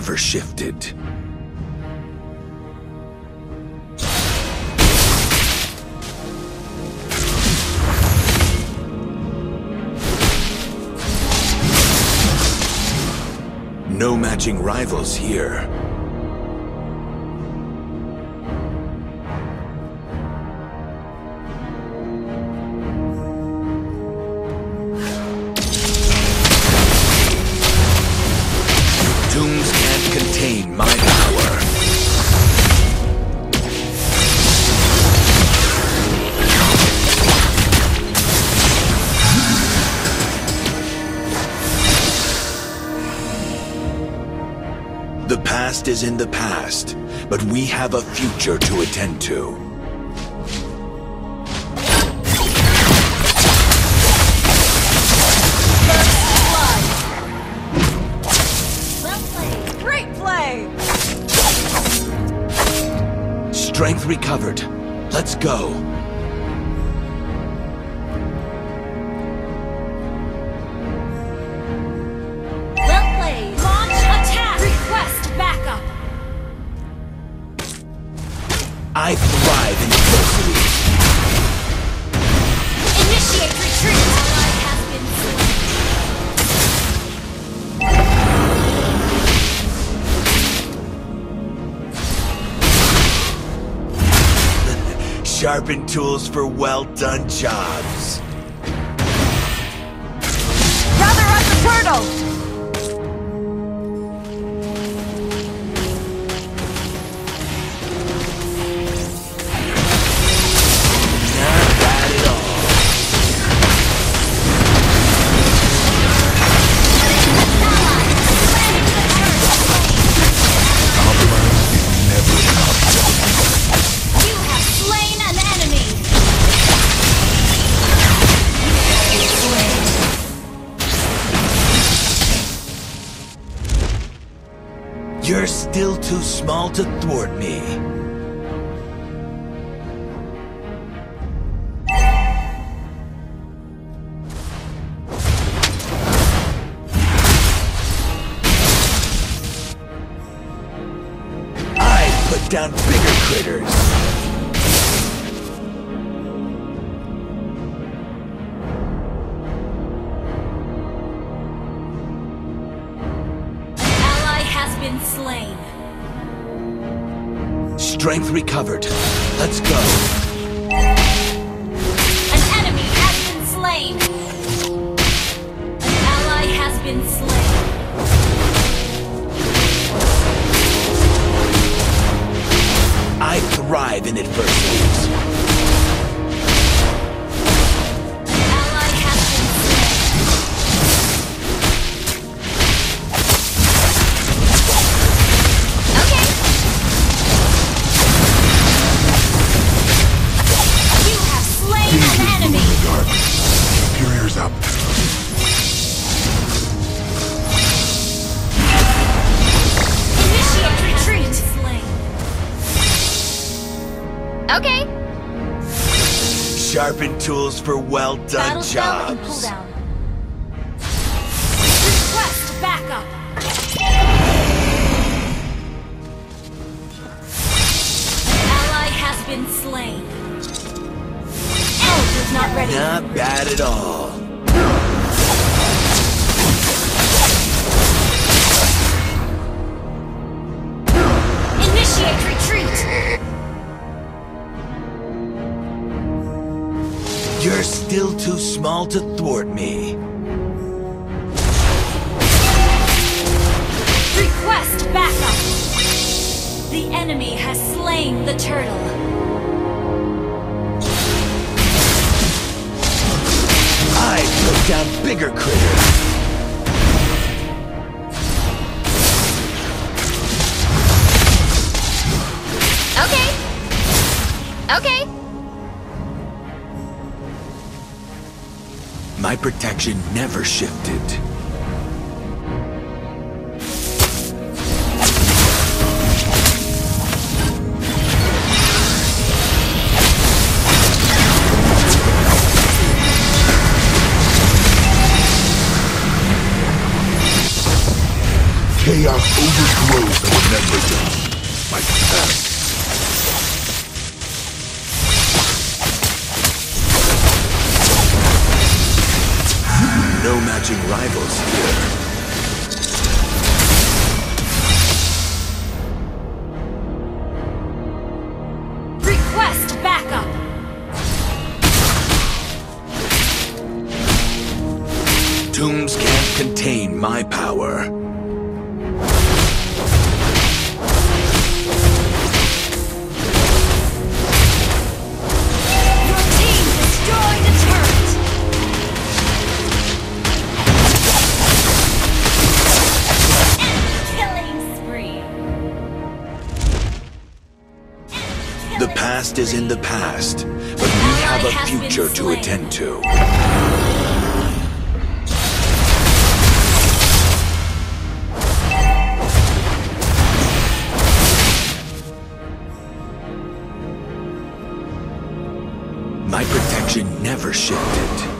Never shifted. No matching rivals here. Past is in the past, but we have a future to attend to. Great play. Strength recovered. Let's go. I thrive in adversity. Initiate retreat. Ally has been slain. Sharpen tools for well-done jobs. Small to thwart me. I put down bigger critters. Strength recovered. Let's go. Sharpen tools for well-done Battle spell and pull jobs. Request backup. Ally has been slain. Elf is not ready. Not bad at all. Still too small to thwart me. Request backup. The enemy has slain the turtle. I put down bigger critters. Okay. Okay. My protection never shifted. matching rivals here. is in the past, but we have a future to attend to. My protection never shifted.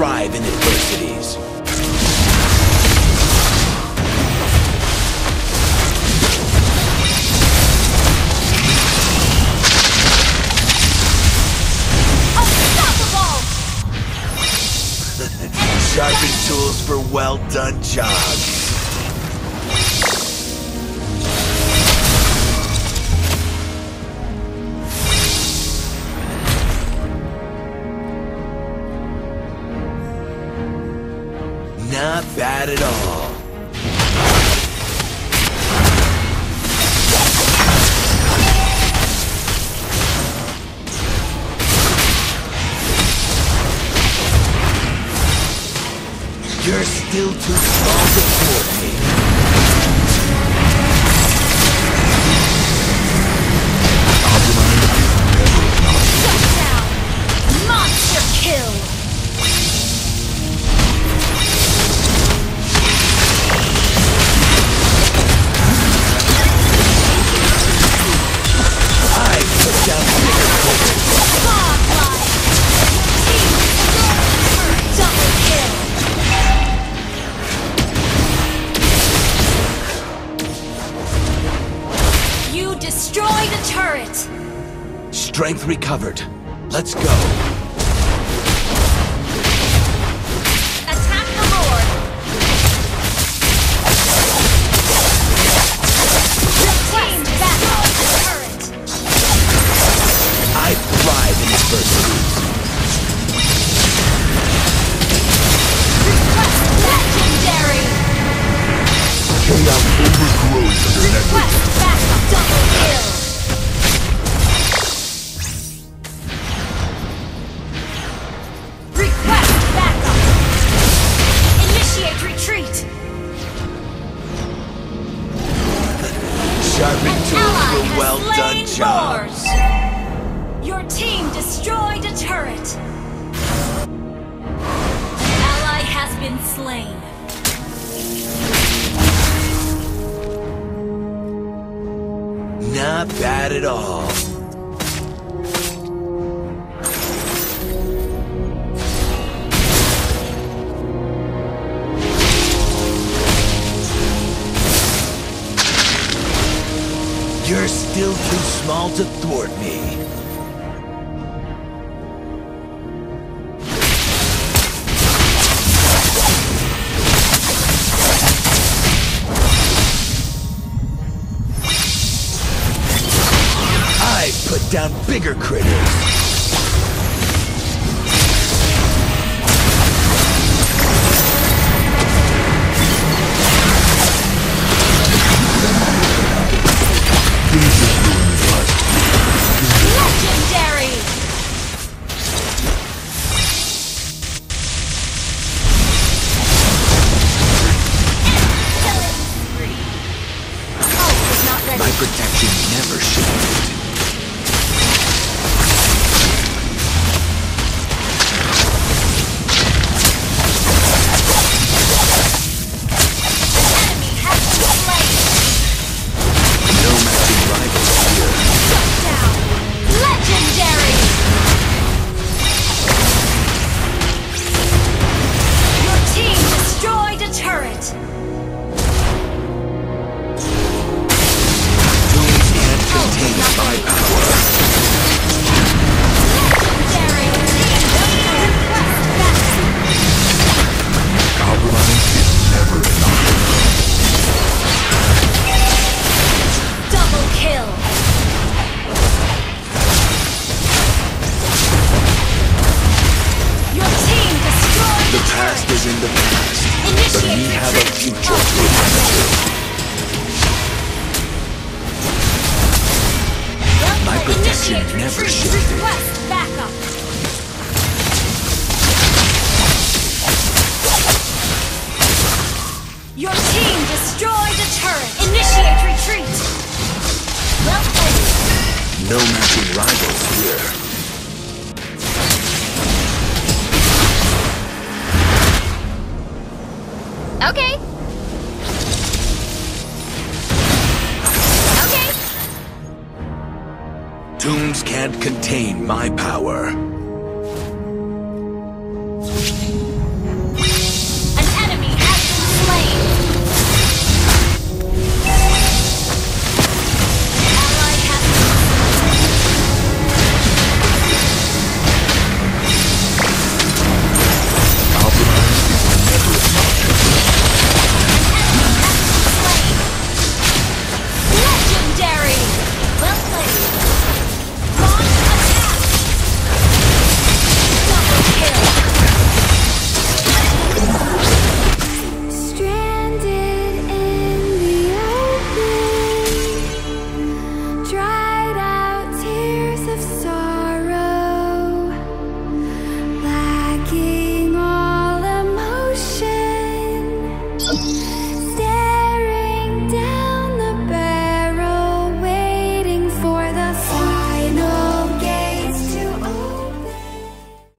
thrive in adversities. Sharpen tools for well done jobs. Not bad at all. You're still too strong. to You destroy the turret! Strength recovered. Let's go. Overgrowth. Request back double kill. not bad at all. You're still too small to thwart me. down bigger critters. no matching rivals here. Okay. Okay. Tombs can't contain my power.